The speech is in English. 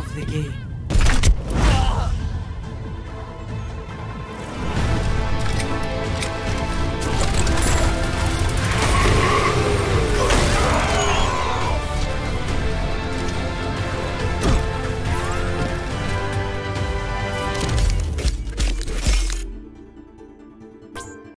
of the game.